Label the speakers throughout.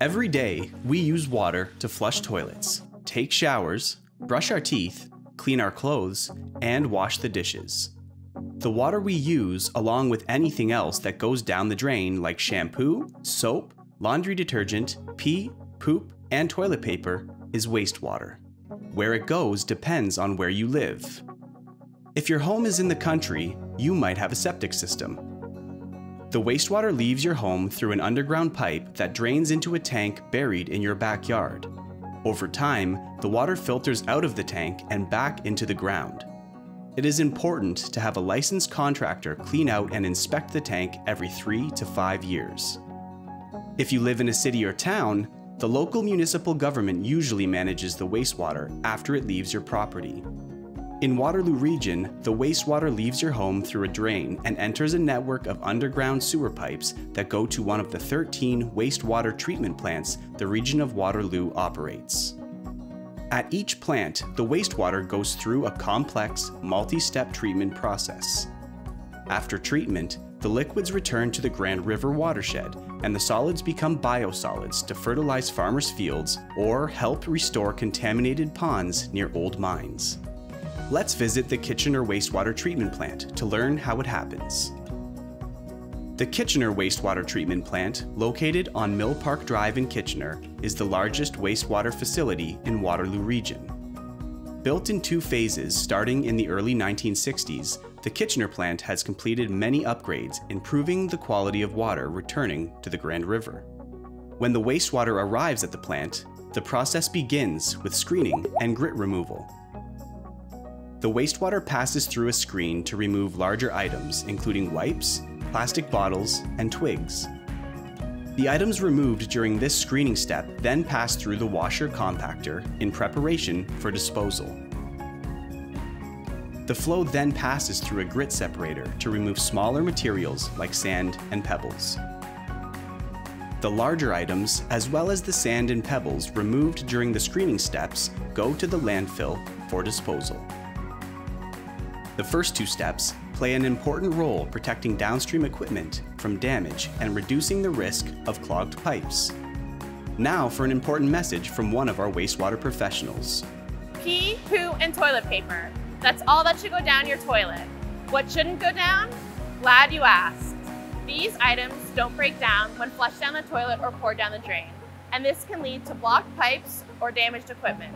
Speaker 1: Every day, we use water to flush toilets, take showers, brush our teeth, clean our clothes, and wash the dishes. The water we use, along with anything else that goes down the drain like shampoo, soap, laundry detergent, pee, poop, and toilet paper, is wastewater. Where it goes depends on where you live. If your home is in the country, you might have a septic system. The wastewater leaves your home through an underground pipe that drains into a tank buried in your backyard. Over time, the water filters out of the tank and back into the ground. It is important to have a licensed contractor clean out and inspect the tank every three to five years. If you live in a city or town, the local municipal government usually manages the wastewater after it leaves your property. In Waterloo Region, the wastewater leaves your home through a drain and enters a network of underground sewer pipes that go to one of the 13 wastewater treatment plants the region of Waterloo operates. At each plant, the wastewater goes through a complex, multi-step treatment process. After treatment, the liquids return to the Grand River watershed, and the solids become biosolids to fertilize farmers' fields or help restore contaminated ponds near old mines. Let's visit the Kitchener Wastewater Treatment Plant to learn how it happens. The Kitchener Wastewater Treatment Plant, located on Mill Park Drive in Kitchener, is the largest wastewater facility in Waterloo Region. Built in two phases starting in the early 1960s, the Kitchener plant has completed many upgrades, improving the quality of water returning to the Grand River. When the wastewater arrives at the plant, the process begins with screening and grit removal. The wastewater passes through a screen to remove larger items, including wipes, plastic bottles, and twigs. The items removed during this screening step then pass through the washer compactor in preparation for disposal. The flow then passes through a grit separator to remove smaller materials like sand and pebbles. The larger items, as well as the sand and pebbles removed during the screening steps, go to the landfill for disposal. The first two steps play an important role protecting downstream equipment from damage and reducing the risk of clogged pipes. Now for an important message from one of our wastewater professionals.
Speaker 2: Pee, poo, and toilet paper. That's all that should go down your toilet. What shouldn't go down? Glad you asked. These items don't break down when flushed down the toilet or poured down the drain, and this can lead to blocked pipes or damaged equipment.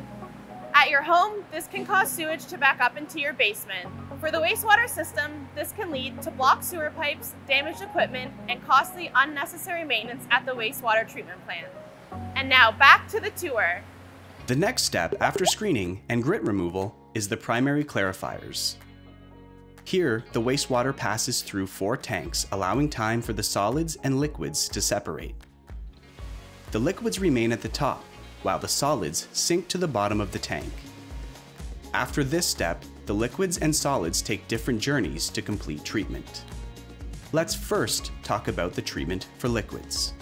Speaker 2: At your home, this can cause sewage to back up into your basement. For the wastewater system, this can lead to blocked sewer pipes, damaged equipment, and costly unnecessary maintenance at the wastewater treatment plant. And now back to the tour.
Speaker 1: The next step after screening and grit removal is the primary clarifiers. Here, the wastewater passes through four tanks, allowing time for the solids and liquids to separate. The liquids remain at the top, while the solids sink to the bottom of the tank. After this step, the liquids and solids take different journeys to complete treatment. Let's first talk about the treatment for liquids.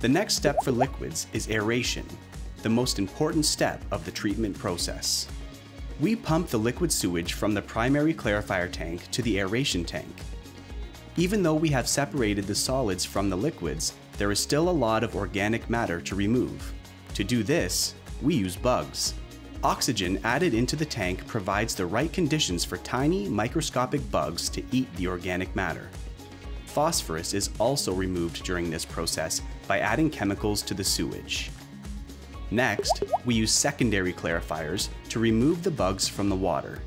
Speaker 1: The next step for liquids is aeration, the most important step of the treatment process. We pump the liquid sewage from the primary clarifier tank to the aeration tank. Even though we have separated the solids from the liquids, there is still a lot of organic matter to remove. To do this, we use bugs. Oxygen added into the tank provides the right conditions for tiny, microscopic bugs to eat the organic matter. Phosphorus is also removed during this process by adding chemicals to the sewage. Next, we use secondary clarifiers to remove the bugs from the water.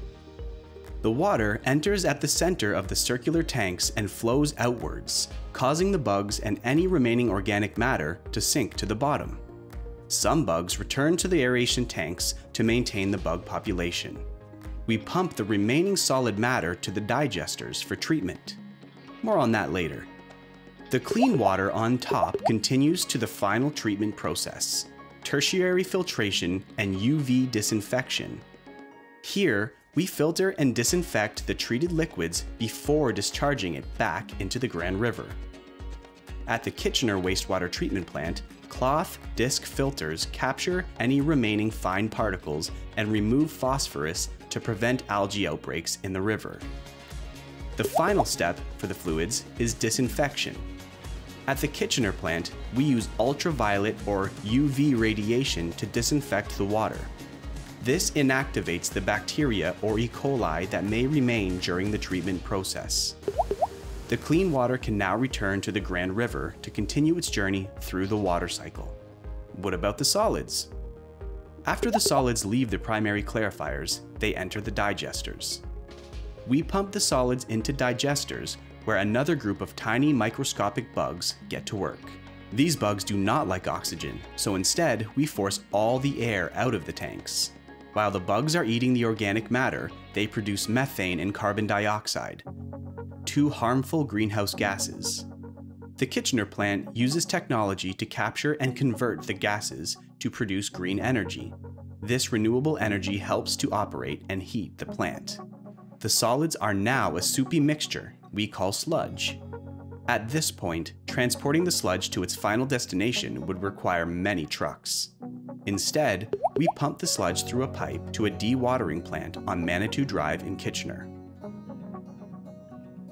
Speaker 1: The water enters at the center of the circular tanks and flows outwards, causing the bugs and any remaining organic matter to sink to the bottom. Some bugs return to the aeration tanks to maintain the bug population. We pump the remaining solid matter to the digesters for treatment. More on that later. The clean water on top continues to the final treatment process, tertiary filtration and UV disinfection. Here, we filter and disinfect the treated liquids before discharging it back into the Grand River. At the Kitchener Wastewater Treatment Plant, Cloth disc filters capture any remaining fine particles and remove phosphorus to prevent algae outbreaks in the river. The final step for the fluids is disinfection. At the Kitchener plant, we use ultraviolet or UV radiation to disinfect the water. This inactivates the bacteria or E. coli that may remain during the treatment process. The clean water can now return to the Grand River to continue its journey through the water cycle. What about the solids? After the solids leave the primary clarifiers, they enter the digesters. We pump the solids into digesters where another group of tiny microscopic bugs get to work. These bugs do not like oxygen, so instead we force all the air out of the tanks. While the bugs are eating the organic matter, they produce methane and carbon dioxide, two harmful greenhouse gases. The Kitchener plant uses technology to capture and convert the gases to produce green energy. This renewable energy helps to operate and heat the plant. The solids are now a soupy mixture we call sludge. At this point, transporting the sludge to its final destination would require many trucks. Instead, we pump the sludge through a pipe to a dewatering plant on Manitou Drive in Kitchener.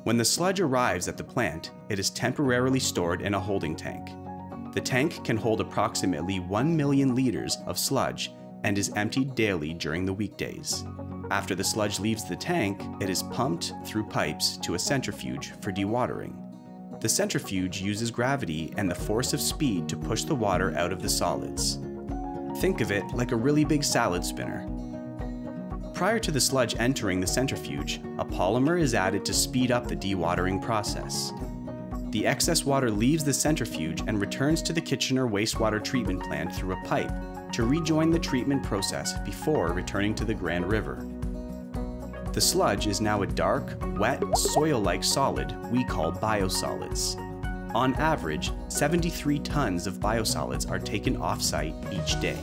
Speaker 1: When the sludge arrives at the plant, it is temporarily stored in a holding tank. The tank can hold approximately 1 million liters of sludge and is emptied daily during the weekdays. After the sludge leaves the tank, it is pumped through pipes to a centrifuge for dewatering. The centrifuge uses gravity and the force of speed to push the water out of the solids. Think of it like a really big salad spinner. Prior to the sludge entering the centrifuge, a polymer is added to speed up the dewatering process. The excess water leaves the centrifuge and returns to the Kitchener wastewater treatment plant through a pipe to rejoin the treatment process before returning to the Grand River. The sludge is now a dark, wet, soil-like solid we call biosolids. On average, 73 tons of biosolids are taken off-site each day.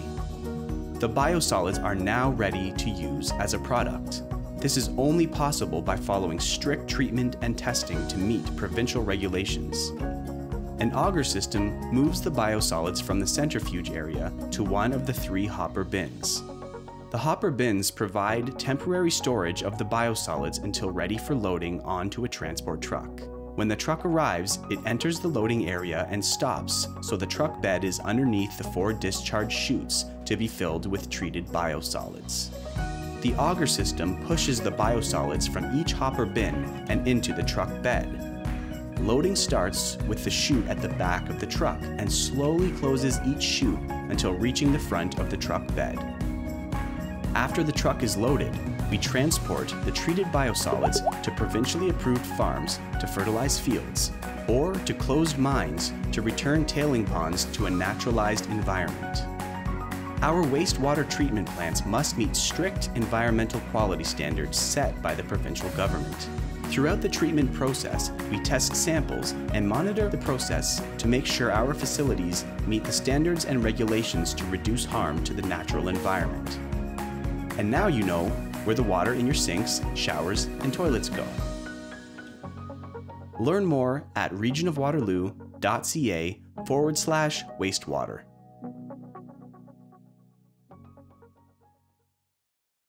Speaker 1: The biosolids are now ready to use as a product. This is only possible by following strict treatment and testing to meet provincial regulations. An auger system moves the biosolids from the centrifuge area to one of the three hopper bins. The hopper bins provide temporary storage of the biosolids until ready for loading onto a transport truck. When the truck arrives, it enters the loading area and stops, so the truck bed is underneath the four discharge chutes to be filled with treated biosolids. The auger system pushes the biosolids from each hopper bin and into the truck bed. Loading starts with the chute at the back of the truck and slowly closes each chute until reaching the front of the truck bed. After the truck is loaded, we transport the treated biosolids to provincially approved farms to fertilize fields, or to closed mines to return tailing ponds to a naturalized environment. Our wastewater treatment plants must meet strict environmental quality standards set by the provincial government. Throughout the treatment process, we test samples and monitor the process to make sure our facilities meet the standards and regulations to reduce harm to the natural environment. And now you know where the water in your sinks, showers, and toilets go. Learn more at regionofwaterloo.ca forward slash wastewater.